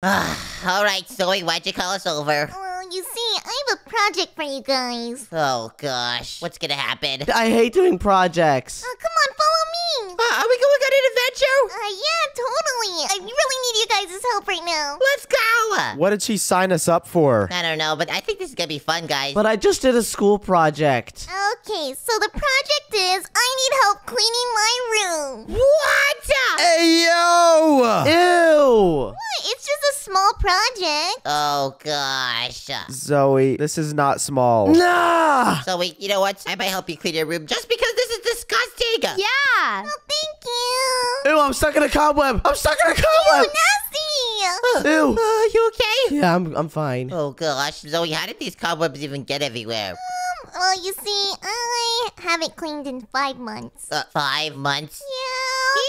All right, Zoey, why'd you call us over? Well, you see, I have a project for you guys. Oh, gosh. What's gonna happen? I hate doing projects. Oh, come on, follow me. Uh, are we going on an adventure? Uh, yeah, totally. I really need you guys' help right now. Let's go! What did she sign us up for? I don't know, but I think this is gonna be fun, guys. But I just did a school project. Okay, so the project is I need help cleaning my room. what? Hey, yo! Ew! It's just a small project. Oh, gosh. Zoey, this is not small. Nah! Zoey, you know what? I might help you clean your room just because this is disgusting. Yeah. Oh, thank you. Ew, I'm stuck in a cobweb! I'm stuck in a cobweb. Oh, cobweb! nasty. Ew! Uh, you okay? Yeah, I'm, I'm fine. Oh, gosh. Zoey, how did these cobwebs even get everywhere? Um, Well, you see, I haven't cleaned in five months. Uh, five months? Yeah,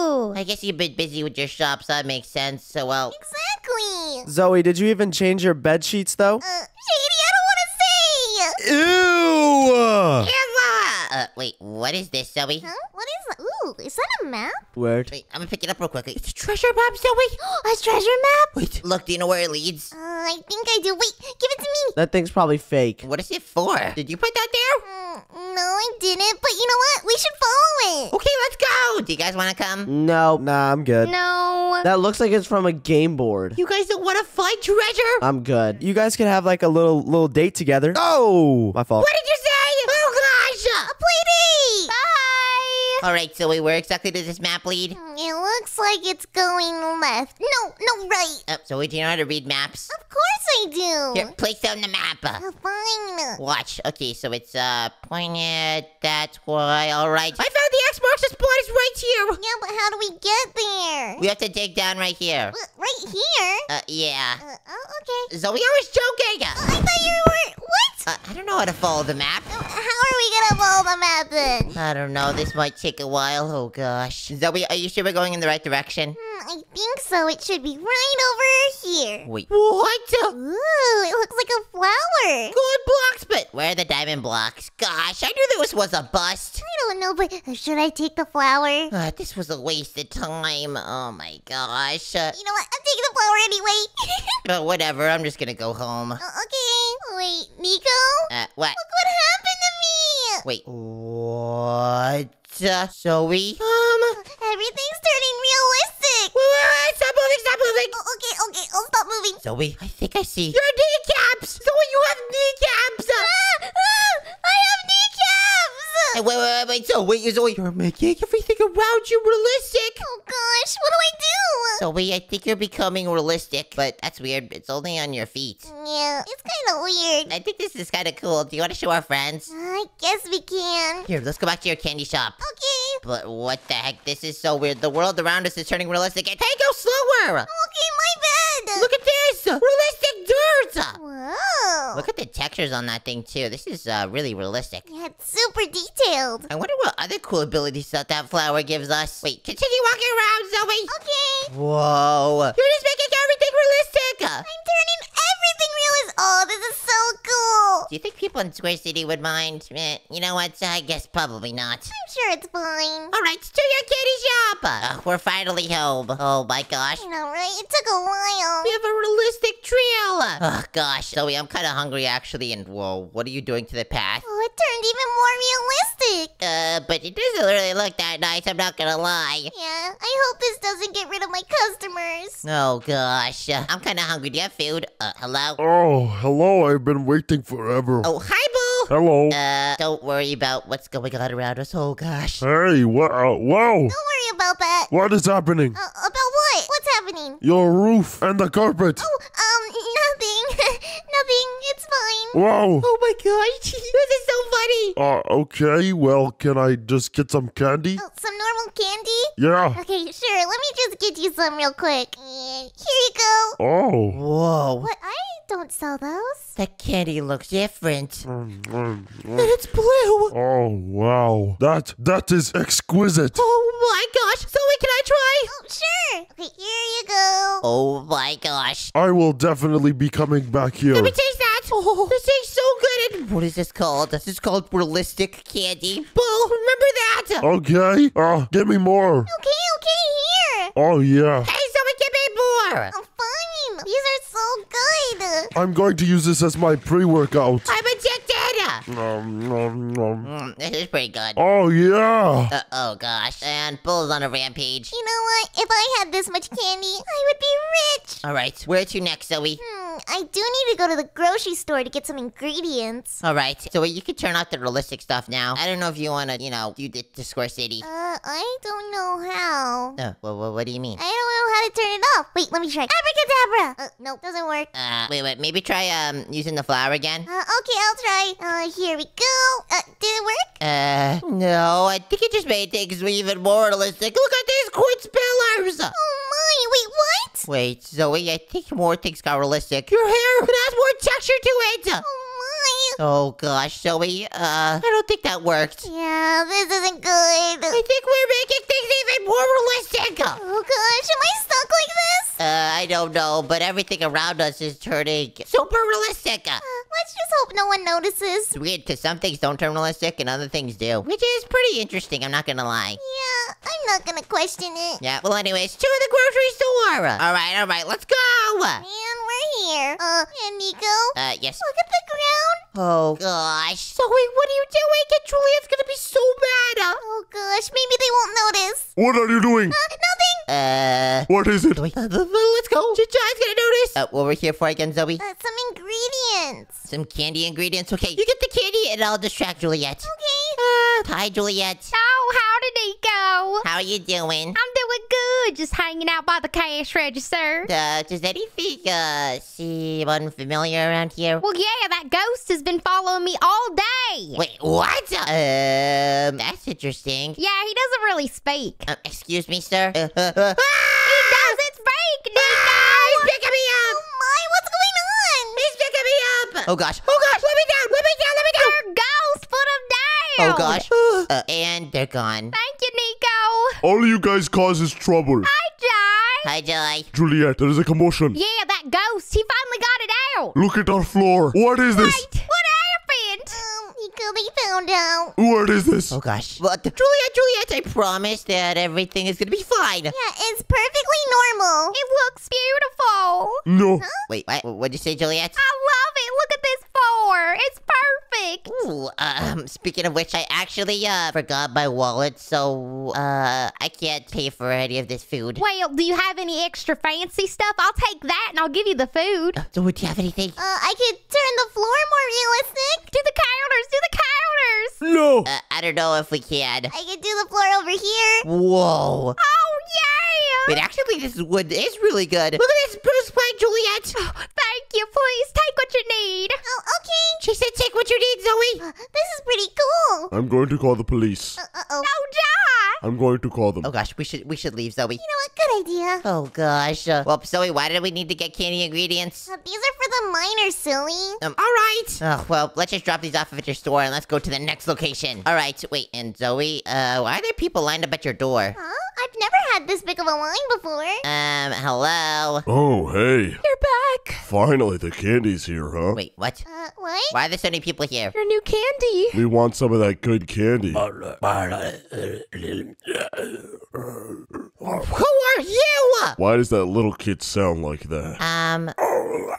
Ew. I guess you've been busy with your shop, so that makes sense. So, well, exactly. Zoey, did you even change your bed sheets though? Uh, Shady, I don't want to say. Ew! Uh, wait, what is this, Zoey? Huh? What is that? Ooh, is that a map? Word. Wait, I'm gonna pick it up real quickly. It's a treasure map, Zoey! a treasure map? Wait, look, do you know where it leads? Uh, I think I do. Wait, give it to me. That thing's probably fake. What is it for? Did you put that there? Mm, no, I didn't. But you know what? We should follow it. Okay, let's go! Do you guys wanna come? No. Nah, I'm good. No. That looks like it's from a game board. You guys don't wanna find treasure? I'm good. You guys can have like a little little date together. Oh, my fault. What did you say? Oh, gosh! A play date. Bye. Alright, Zoey, where exactly does this map lead? It looks like it's going left. No, no, right. Uh, Zoey, do you know how to read maps? Of course I do. Here, place down the map. Oh, fine. Watch. Okay, so it's uh pointed That's why. All right. I found the X marks the spot is right here. Yeah, but how do we get there? We have to dig down right here. Uh, right here? Uh, yeah. Uh, oh, okay. Zoey, I was joking. I thought you were. What? Uh, I don't know how to follow the map. How are we gonna follow the map then? I don't know. This might take a while. Oh gosh. Zoey, are you sure we're going in the right direction? Hmm, I think so. It should be right over here. Wait. What? Ooh, it looks like a flower. Good blocks, but where are the diamond blocks? Gosh, I knew this was a bust. I don't know, but uh, should I take the flower? Uh, this was a waste of time. Oh my gosh. Uh, You know what? I'm taking the flower anyway. but whatever. I'm just gonna go home. Uh, okay. Wait, Nico? Uh, what? Look what happened to me. Wait, what? Uh, Zoey? Um, Everything's turning realistic. stop moving, stop moving! Okay, okay, I'll stop moving. Zoey, I think I see. Your kneecaps! Zoey, you have kneecaps! Ah, ah, I have kneecaps. Hey, wait, wait, wait, wait, Zoey, Zoey, you're making everything around you realistic! Oh gosh, what do I Zoey, I think you're becoming realistic, but that's weird. It's only on your feet. Yeah, it's kind of weird. I think this is kind of cool. Do you want to show our friends? I guess we can. Here, let's go back to your candy shop. Okay. But what the heck? This is so weird. The world around us is turning realistic. And hey, go slower! Okay, my bed. Look at this! Realistic dirt! Whoa. Look at the textures on that thing too. This is uh, really realistic. Yeah, it's super detailed. I wonder what other cool abilities that that flower gives us. Wait, continue walking around, Zoey. Okay. Whoa! You're just making everything realistic. I'm turning Oh, this is so cool. Do you think people in Square City would mind? Eh, you know what? I guess probably not. I'm sure it's fine. All right, to your kitty shop. Uh, we're finally home. Oh my gosh. I know, right? It took a while. We have a realistic trail. Oh gosh, Zoey, I'm kind of hungry actually. And whoa, what are you doing to the path? Oh, it turned even more realistic. Uh, but it doesn't really look that nice. I'm not gonna lie. Yeah, I hope this doesn't get rid of my customers. Oh gosh, uh, I'm kind of hungry. Do you have food? Uh, hello. Oh, hello. I've been waiting forever. Oh, hi, Boo. Hello. Uh, don't worry about what's going on around us. Oh gosh. Hey, what? Uh, wow. Don't worry about that. What is happening? Uh, about what? What's happening? Your roof and the carpet. Oh, nothing. nothing. It's fine. Wow. Oh my gosh, this is so funny. Uh, okay. Well, can I just get some candy? Oh, some normal candy? Yeah. Okay, sure. Let me just get you some real quick. Here you go. Oh. Whoa, What? I don't sell those. that candy looks different. Mm, mm, mm. And it's blue. Oh, wow. That that is exquisite. Oh my gosh, Zoey, can I try? Oh, sure. Okay, here you go. Oh my gosh. I will definitely be coming back here. Let me taste that. Oh, this tastes so good. And what is this called? This is called realistic candy. Boo, remember that. Okay. Uh, give me more. Okay, okay, here. Oh, yeah. Hey, someone give me more. Oh, fine. These are so good. I'm going to use this as my pre-workout. I'm a addicted. Nom, nom, nom. Mm, this is pretty good. Oh yeah. Uh, oh gosh, and Bull's on a rampage. You know what? If I had this much candy, I would be rich. All right, where to next, Zoey? Hmm, I do need to go to the grocery store to get some ingredients. All right, so you can turn off the realistic stuff now. I don't know if you want to, you know, do the, the Square City. Uh, I don't know how. Oh, well, well, what do you mean? I don't know how to turn it off. Wait, let me try. Abracadabra! Uh, nope, doesn't work. Uh, wait, wait, maybe try um using the flower again. Uh, okay, I'll try. Uh, here we go. Uh, did it work? Uh, no, I think it just made things even more realistic. Look at these quartz pillars. Oh my, wait, what? Wait, Zoey, I think more things got realistic. Your hair has more texture to it. Oh my. Oh gosh, Zoey, uh, I don't think that worked. Yeah, this isn't good. I think we're making things even more realistic. Oh gosh, am I stuck like this? Uh, I don't know, but everything around us is turning super realistic. Uh, let's just hope no one notices. It's weird because some things don't turn realistic and other things do, which is pretty interesting. I'm not gonna lie. Yeah, I'm not gonna question it. Yeah. Well, anyways, to the grocery store. All right, all right, let's go. We're here. Uh, and Nico? Uh, yes. Look at the ground. Oh gosh, Zoey, what are you doing? And Juliet's gonna be so mad. Oh gosh, maybe they won't notice. What are you doing? Uh, nothing. Uh. What is it? Zoey, uh, let's go. John's gonna notice. Uh, what we're here for again, Zoey? Uh, some ingredients. Some candy ingredients. Okay, you get the candy and I'll distract Juliet. Okay. Uh, hi, Juliet. Oh, howdy, Nico. How are you doing? I'm doing good, just hanging out by the cash register. Uh, does anything, uh, seem unfamiliar around here? Well, yeah, that ghost has been following me all day. Wait, what? Um, that's interesting. Yeah, he doesn't really speak. Uh, excuse me, sir? Uh, uh, uh, He ah! does, it's fake, Nico. Ah, he's picking me up! Oh my, what's going on? He's picking me up! Oh gosh, oh gosh, let me down, let me down, let me down! Your ghost put him down. Oh gosh. Uh, and they're gone. Thank you, Nico. All you guys causes trouble. Hi, Jai. Hi, Joy. Juliet, there is a commotion. Yeah, that ghost, he finally got it out. Look at our floor. What is this? Wait, what happened? Nico, they found out. What is this? Oh gosh. What? Juliet, Juliet, I promise that everything is gonna be fine. Yeah, it's perfectly normal. It looks beautiful. No. Wait, what? What'd you say, Juliet? I love it. Look at this floor. It's perfect. Ooh, um, speaking of which, I actually, uh, forgot my wallet, so, uh, I can't pay for any of this food. Well, do you have any extra fancy stuff? I'll take that and I'll give you the food. So, would you have anything? Uh, I could turn the floor more realistic. Do the counters. Do the counters. No. Uh, I don't know if we can. I can do the floor over here. Whoa. Oh, yeah. Wait, actually, this wood is really good. Look at this Spruce Plank, Juliet. Thank you. Please take what you need. Oh, okay. She said take what you need, Zoey. Uh, this is pretty cool. I'm going to call the police. Uh, uh-oh. Oh, Jai. I'm going to call them. Oh gosh, we should we should leave, Zoey. You know what? Good idea. Oh gosh. Uh, well, Zoey, why did we need to get candy ingredients? Uh, these are for the miners, silly. Um, all right. Oh, well, let's just drop these off at your store and let's go to the next location. All right, wait, and Zoey, uh, why are there people lined up at your door? Huh? I've never had this big of a line before. Um, hello? Oh, hey. You're back. Finally, the candy's here, huh? Wait, what? Uh, what? Why are there so many people here? Your new candy. We want some of that good candy. Who are you? Why does that little kid sound like that? Um,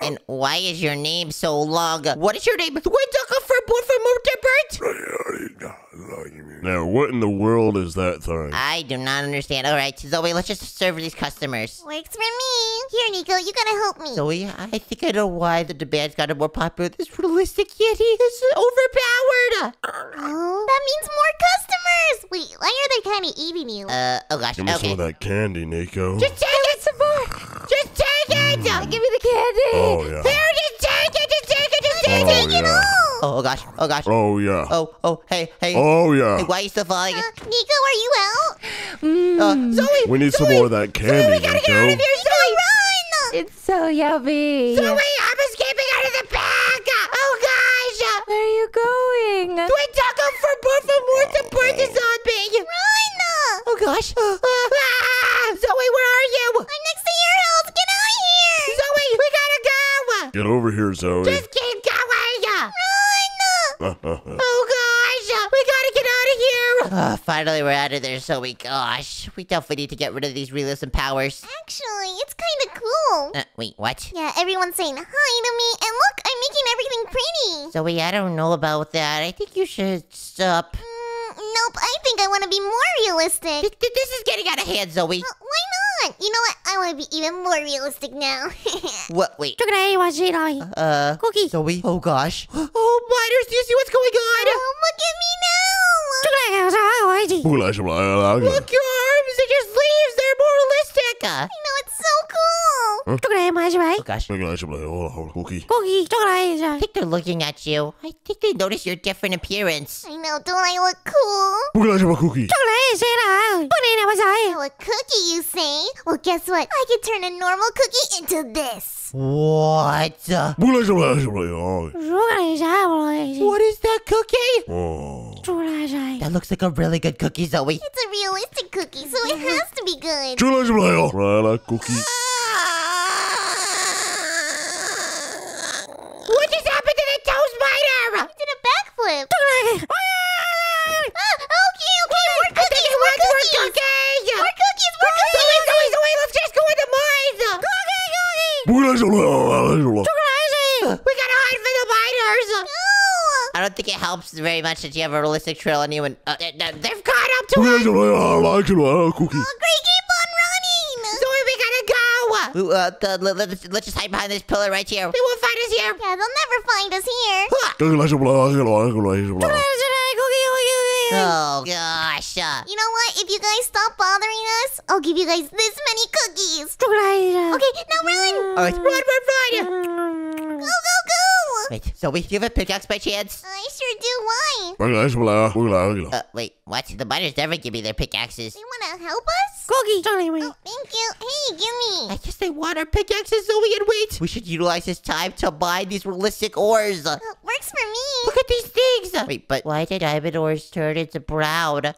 and why is your name so long? What is your name? We're looking for both for Motorbird? Now, what in the world is that thing? I do not understand. All right, Zoey, let's just serve these customers. Works for me. Here, Nico, you gotta help me. Zoey, I think I know why the demand's gotten more popular. This realistic kitty is overpowered. Oh, that means more customers. Wait, why are they kind of eating you? Uh, oh gosh, Give me some okay. of that candy, Nico. Just take it! Some more! Just take it! Give me the candy. Oh, yeah. Take yeah. Oh gosh, oh gosh. Oh, yeah. Oh, oh, hey, hey. Oh, Hey, yeah. why are you still falling? Uh, Nico, are you out? Uh, Zoey! We need some more of that candy. Zoey, we gotta get out of Nico. here, Zoey! Run! It's so yummy. Zoey, I'm escaping out of the bag! Oh gosh! Where are you going? Do We're talking for both of Morton Bird the zombie! Run! Oh gosh. Ah, Zoey, where are you? I'm next to your house. Get out of here! Zoey, we gotta go! Get over here, Zoey. Just keep going! Run! Oh gosh, we gotta get out of here! Uh, finally, we're out of there, Zoey. Gosh, we definitely need to get rid of these realism powers. Actually, it's kind of cool. cool. Uh, wait, what? Yeah, everyone's saying hi to me, and look, I'm making everything pretty. Zoey, I don't know about that. I think you should stop. Mm, nope, I think I want to be more realistic. Th- th- This is getting out of hand, Zoey. Uh, Why not? You know what? I want to be even more realistic now. What? Wait. Chocolate, what's it on? Uh, Cookie. Zoey? Oh gosh. Oh, Miners, do you see what's going on? oh, look at me now. Chocolate, what's it? Look, your arms, they're just leaves. They're more realistic. Uh, I know it's so cool. Chocolate, what's it? oh, gosh. Cookie. Cookie, chocolate. I think they're looking at you. I think they notice your different appearance. I know, don't I look cool? Cookie. Chocolate, say that. Chocolate, what's it? Oh, a cookie, you say? Well, guess what? I can turn a normal cookie into this. What? Chocolate, chocolate. what is that cookie? Chocolate. That looks like a really good cookie, Zoey. It's a realistic cookie, so it has to be good. Cookie. What just happened to the toast miner? I did a backflip. Ah, okay, okay, more cookies, He more wants more cookies. Cookies. More cookies, cookies. Zoey, Zoey, let's just go in the mines. We gotta hide from the miners. No. I don't think it helps very much that you have a realistic trail on you and uh, they- they've caught up to us. Cookie. Oh, great, keep on running. Zoey, we gotta go. Uh, the, let, let's, let's just hide behind this pillar right here. They won't find us here. Yeah, they'll never find us here. Oh gosh. Uh, You know what? If you guys stop bothering us, I'll give you guys this many cookies. Okay, now run. all right, run, run, run. Go, go, go. Wait, Zoey, do you have a pickaxe by chance? I sure do. Why? Uh, wait, what? The miners never give me their pickaxes. They want to help us? Cookie, chocolate. Oh, thank you. Hey, give me. I guess they want our pickaxes, Zoey, and wait. We should utilize this time to mine these realistic ores. Uh, works for me. Look at these things. Wait, but why did diamond ores turn into brown? Chocolate.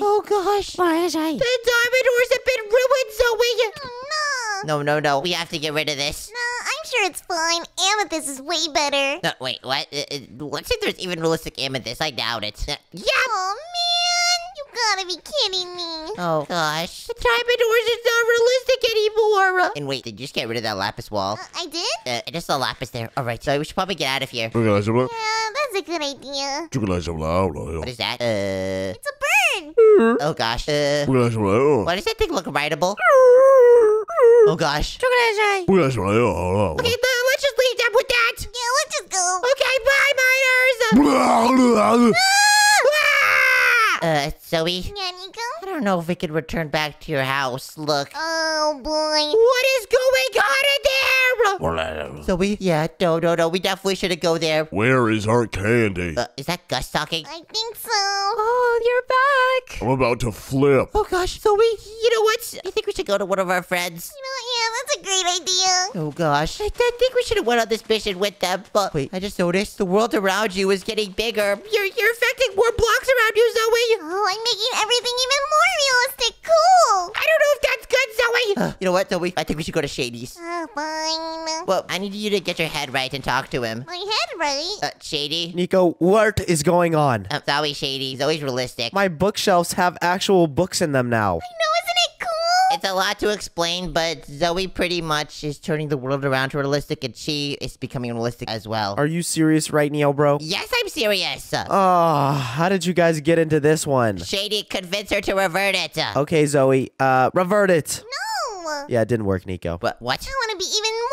Oh gosh. What is it? The diamond ores have been ruined, Zoey. Oh, no. No, no, no. We have to get rid of this. No, I'm sure it's fine. Amethyst is way better. No, wait, what? Uh, uh, let's see if there's even realistic amethyst. I doubt it. Uh, yeah. Oh, man. You gotta be kidding me. Oh gosh. The diamond ores is not realistic anymore. And wait, did you just get rid of that lapis wall? Uh, I did? Uh, I just saw lapis there. All right, so we should probably get out of here. Yeah, that's a good idea. What is that? Uh. It's a bird. Oh gosh. Uh. Why does that thing look writable? Oh mm. gosh. Chocolate. Okay, then let's just leave them with that. Yeah, let's just go. Okay, bye, miners. Uh, Zoey, Yeah, Nico? I don't know if we can return back to your house. Look. Oh, boy. What is going on in there? Zoey? Yeah, no, no, no. We definitely shouldn't go there. Where is our candy? Uh, is that Gus talking? I think so. Oh, you're back. I'm about to flip. Oh gosh, Zoey, you know what? I think we should go to one of our friends. You know, yeah, that's a great idea. Oh gosh, I, I think we should have went on this mission with them. But wait, I just noticed the world around you is getting bigger. You're you're affecting more blocks around you, Zoey. Oh, I'm making everything even more realistic. Cool. I don't know if that's good, Zoey. Uh, you know what, Zoey? I think we should go to Shady's. Oh, fine. Well, I need you to get your head right and talk to him. My head right. Uh, Shady. Nico, what is going on? Uh, Zoey, Shady. Zoey's realistic. My bookshelves have actual books in them now. No, isn't it cool? It's a lot to explain, but Zoey pretty much is turning the world around to realistic, and she is becoming realistic as well. Are you serious right Neo, bro? yes, I'm serious. Oh, how did you guys get into this one? Shady, convince her to revert it. Okay, Zoey, uh, revert it. No. Yeah, it didn't work, Nico. But what? I want to be even more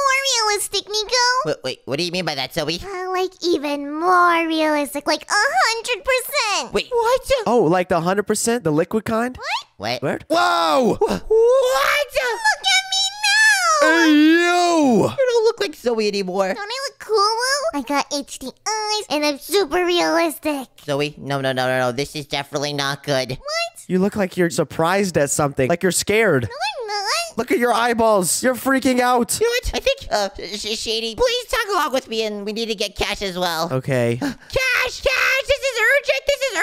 realistic, Nico. Wait, wait, what do you mean by that, Zoey? Uh, like even more realistic, like a hundred percent. Wait, what? Oh, like the 100%, the liquid kind? What? Where? Whoa! What? Look at me now. Hey, you! You don't look like Zoey anymore. Don't I look cool, I got HD eyes and I'm super realistic. Zoey, no, no, no, no, no. This is definitely not good. What? You look like you're surprised at something, like you're scared. No, I'm not. Look at your eyeballs. You're freaking out. You know what? I think, uh, Shady, please tag along with me, and we need to get Cash as well. Okay. Cash, Cash! This is urgent. This is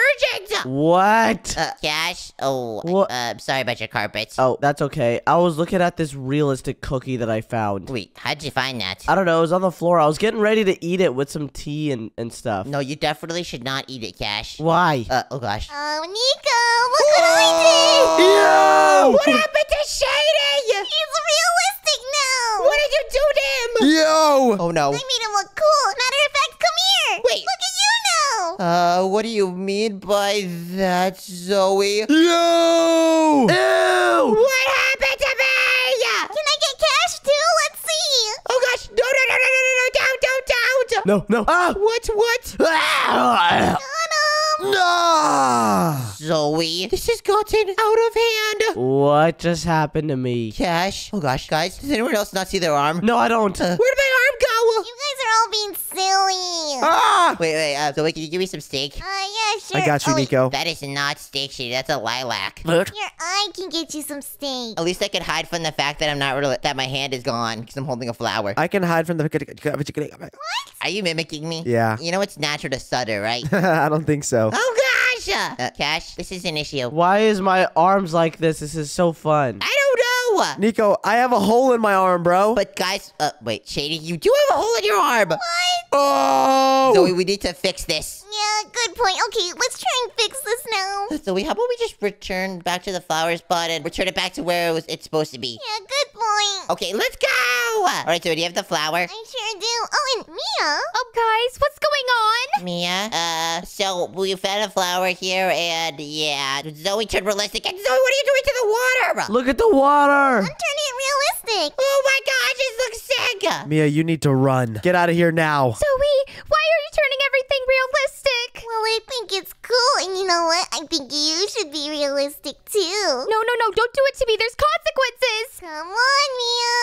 urgent. What? Uh, Cash. Oh, What? uh, I'm sorry about your carpets. Oh, that's okay. I was looking at this realistic cookie that I found. Wait, how'd you find that? I don't know. It was on the floor. I was getting ready to eat it with some tea and, and stuff. No, you definitely should not eat it, Cash. Why? Uh, oh gosh. Oh, Nico, look what I did. Yo! What happened to Shady? He's realistic. Now. What did you do to him? Yo! Oh no. I made him look cool. Matter of fact, come here. Wait. Look at you. Uh, what do you mean by that, Zoey? Yo! Ew! What happened to me? Can I get Cash too? Let's see. Oh gosh, no, no, no, no, no, no, no, down, down, down. No, no. Ah! What, what? Ah! Got him. Nah! Zoey, this has gotten out of hand. What just happened to me? Cash. Oh gosh, guys, does anyone else not see their arm? No, I don't. Where did my arm go? You guys are all being silly. Ah! Wait, wait, uh, Zoey, can you give me some steak? Uh, yeah, sure. I got you, oh, wait, Nico. That is not steak shitty, that's a lilac. Look. Here, I can get you some steak. At least I can hide from the fact that I'm not really, that my hand is gone because I'm holding a flower. I can hide from the. What? Are you mimicking me? Yeah. You know it's natural to stutter, right? I don't think so. oh gosh! Uh, Cash, this is an issue. Why is my arms like this? This is so fun. I don't know! Nico, I have a hole in my arm, bro. But guys, uh, wait, Shady, you do have a hole in your arm! What? oh! Zoey, we need to fix this. Yeah, good point. Okay, let's try and fix this now. Zoey, how about we just return back to the flower spot and return it back to where it was it's supposed to be? Yeah, good point. Okay, let's go! Alright, so do you have the flower? I sure do. Oh, and Mia. Oh, guys, what's going on? Mia, uh, so we found a flower here, and yeah, Zoey turned realistic. And Zoey, what are you doing to the water? Look at the water. I'm turning it realistic. Oh my gosh, this looks sick! Mia, you need to run. Get out of here now. Zoey, why are you turning everything realistic? Well, I think it's cool, and you know what? I think you should be realistic too. No, no, no, don't do it to me. There's consequences. Come on, Mia.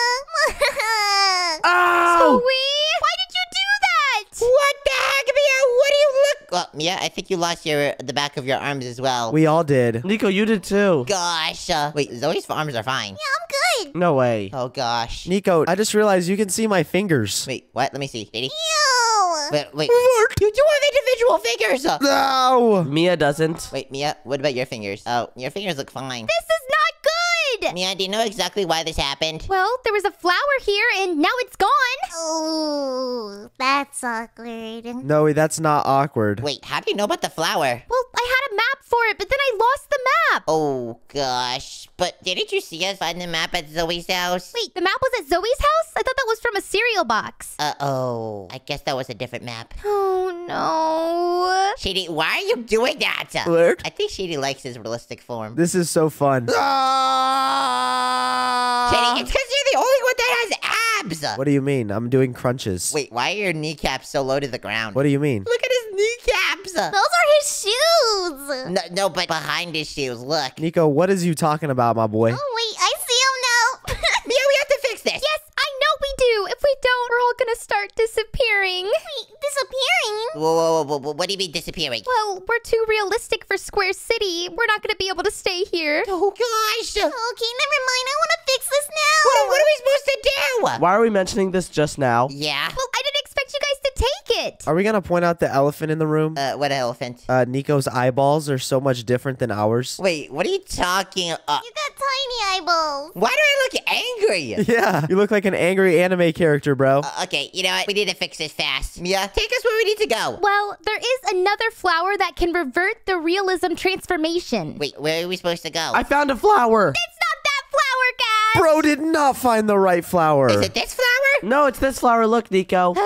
Oh! Zoey, why did you do that? What the heck, Mia? What do you look? Well, Mia, I think you lost your the back of your arms as well. We all did. Nico, you did too. Gosh, uh, wait, Zoey's arms are fine. Yeah, I'm good. No way. Oh gosh. Nico, I just realized you can see my fingers. Wait, what? Let me see. Shady. Ew. Wait, wait. You do have individual fingers. No! Mia doesn't. Wait, Mia, what about your fingers? Oh, your fingers look fine. This is not good. Mia, do you know exactly why this happened? Well, there was a flower here and now it's gone. Oh, that's awkward. No, that's not awkward. Wait, how do you know about the flower? Well, I had a map for it, but then I lost the map. Oh gosh. But didn't you see us find the map at Zoey's house? Wait, the map was at Zoey's house? I thought that was from a cereal box. Uh oh. I guess that was a different map. Oh no. Shady, why are you doing that? Alert. I think Shady likes his realistic form. This is so fun. Shady, it's because you're the only one that has abs. What do you mean? I'm doing crunches. Wait, why are your kneecaps so low to the ground? What do you mean? Look at his kneecaps. Those are his shoes. No, no, but behind his shoes, look. Nico, what is you talking about, my boy? Oh, wait, I see him now. Mia, we have to fix this. Yes, I know we do. If we don't, we're all gonna start disappearing. wait, disappearing? Whoa, whoa, whoa, whoa, what do you mean disappearing? Well, we're too realistic for Square City. We're not gonna be able to stay here. Oh gosh. Okay, never mind. I want to fix this now. what are we supposed to do? Why are we mentioning this just now? Yeah. Well, I didn't expect you guys to take it. Are we gonna point out the elephant in the room? Uh, what elephant? Uh, Nico's eyeballs are so much different than ours. Wait, what are you talking? Uh, You got tiny eyeballs. why do I look angry? Yeah, you look like an angry anime character, bro. Uh, okay, you know what? We need to fix this fast. Mia, take us where we need to go. Well, there is another flower that can revert the realism transformation. Wait, where are we supposed to go? I found a flower. It's not that flower, guys. Bro did not find the right flower. Is it this flower? No, it's this flower. Look, Nico.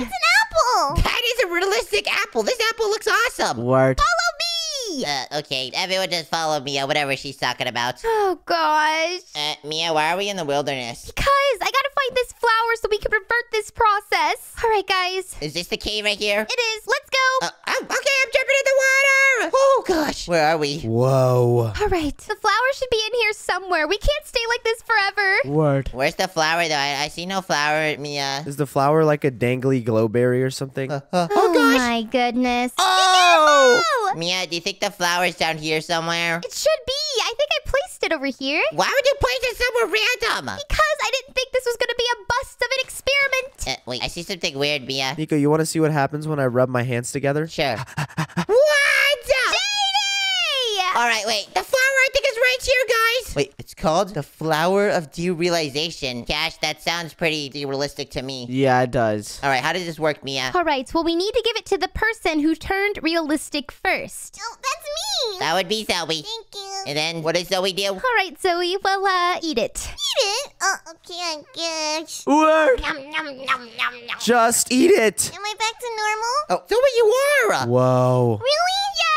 It's an apple. That is a realistic apple. This apple looks awesome. Word. Follow me. Uh, okay, everyone just follow Mia, whatever she's talking about. Oh gosh. Uh, Mia, why are we in the wilderness? Because I gotta find this flower so we can revert this process. All right, guys. Is this the cave right here? It is. Let's go. Uh, oh, okay, I'm jumping in the water. Oh gosh, where are we? Whoa. All right. The flower should be in here somewhere. We can't stay like this forever. Word. Where's the flower though? I, I see no flower, Mia. Is the flower like a dangly glowberry or something? Uh, uh, Oh, my goodness. oh! Oh, Mia, do you think the flower's down here somewhere? it should be. I think I placed over here. Why would you place it somewhere random? Because I didn't think this was gonna be a bust of an experiment. Uh, wait, I see something weird, Mia. Nico, you want to see what happens when I rub my hands together? Sure. what? Hey! All right, wait. The flower I think is right here, guys. Wait, it's called the Flower of Derealization. Cash, that sounds pretty derealistic to me. Yeah, it does. All right, how does this work, Mia? All right, well, we need to give it to the person who turned realistic first. Oh, that's me. That would be Zoey. Thank you. And then what does Zoey do? All right, Zoey, well, uh, eat it. Eat it. Oh, okay, I guess. Word. Nom, nom, nom, nom, nom. Just eat it. Am I back to normal? Oh, Zoey, you are! Whoa. Really? Yes.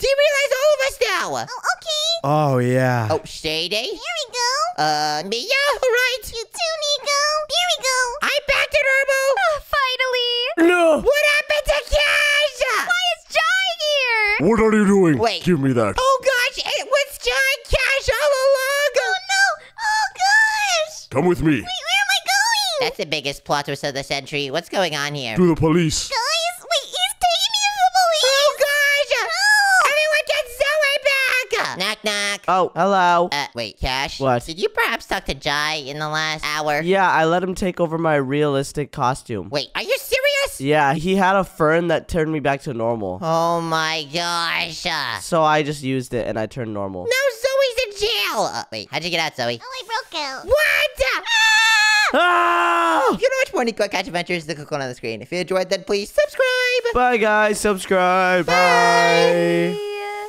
Derealize all of us now! Oh, okay. Oh, yeah. Oh, Shady? Here we go. Uh, Mia? All right. You too, Nico. Here we go. I'm back to normal! Oh, finally! No. What happened to Cash? Why is Jai here? What are you doing? Wait. Give me that. Oh gosh, it was John Cash all along! Oh no. Oh gosh. Come with me. Wait, where am I going? That's the biggest plot twist of the century. What's going on here? To the police. Guys, Knock knock. Oh, hello. Uh, wait, Cash? What? Did you perhaps talk to Jai in the last hour? Yeah, I let him take over my realistic costume. Wait, are you serious? Yeah, he had a fern that turned me back to normal. Oh my gosh. Uh, So I just used it and I turned normal. No, Zoey's in jail! Uh, wait, how'd you get out, Zoey? Oh, I broke out. What? Ah! You know which one Quick Catch Adventures the click on the screen. If you enjoyed that, please subscribe! Bye, guys. Subscribe. Bye.